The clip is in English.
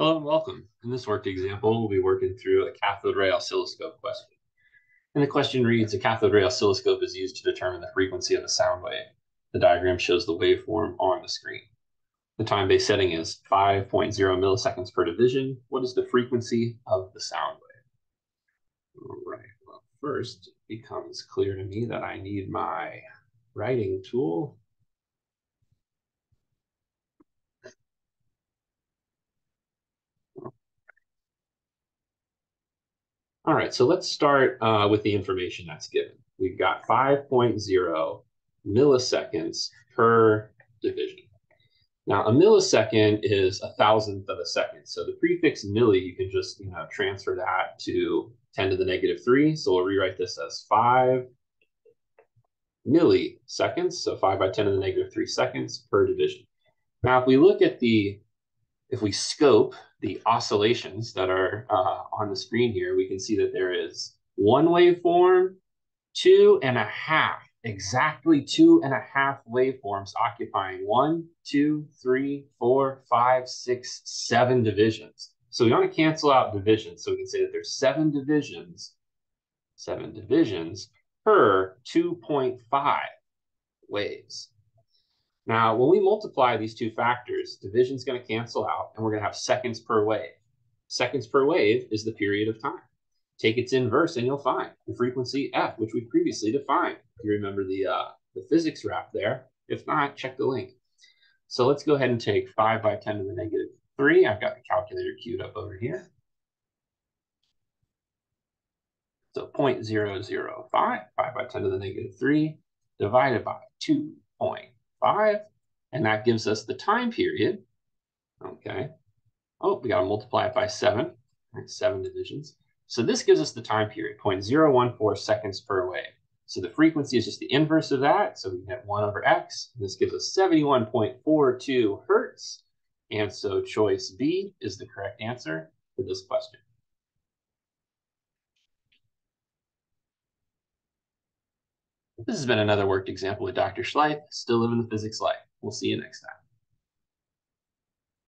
Hello and welcome. In this worked example, we'll be working through a cathode ray oscilloscope question. And the question reads, a cathode ray oscilloscope is used to determine the frequency of a sound wave. The diagram shows the waveform on the screen. The time-based setting is 5.0 milliseconds per division. What is the frequency of the sound wave? All right, well, first it becomes clear to me that I need my writing tool All right, so let's start uh, with the information that's given. We've got 5.0 milliseconds per division. Now, a millisecond is a thousandth of a second. So the prefix milli, you can just you know transfer that to 10 to the negative 3. So we'll rewrite this as 5 milliseconds, so 5 by 10 to the negative 3 seconds per division. Now, if we look at the if we scope the oscillations that are uh, on the screen here, we can see that there is one waveform, two and a half, exactly two and a half waveforms occupying one, two, three, four, five, six, seven divisions. So we want to cancel out divisions. So we can say that there's seven divisions, seven divisions per 2.5 waves. Now, when we multiply these two factors, division is going to cancel out, and we're going to have seconds per wave. Seconds per wave is the period of time. Take its inverse, and you'll find the frequency f, which we previously defined. If you remember the, uh, the physics wrap there. If not, check the link. So let's go ahead and take 5 by 10 to the negative 3. I've got the calculator queued up over here. So 0.005, 5 by 10 to the negative 3, divided by 2 five, and that gives us the time period. Okay. Oh, we got to multiply it by seven, right? seven divisions. So this gives us the time period, 0.014 seconds per wave. So the frequency is just the inverse of that. So we get 1 over x. This gives us 71.42 hertz. And so choice B is the correct answer for this question. This has been another worked example with Dr. Schleif, still living the physics life. We'll see you next time.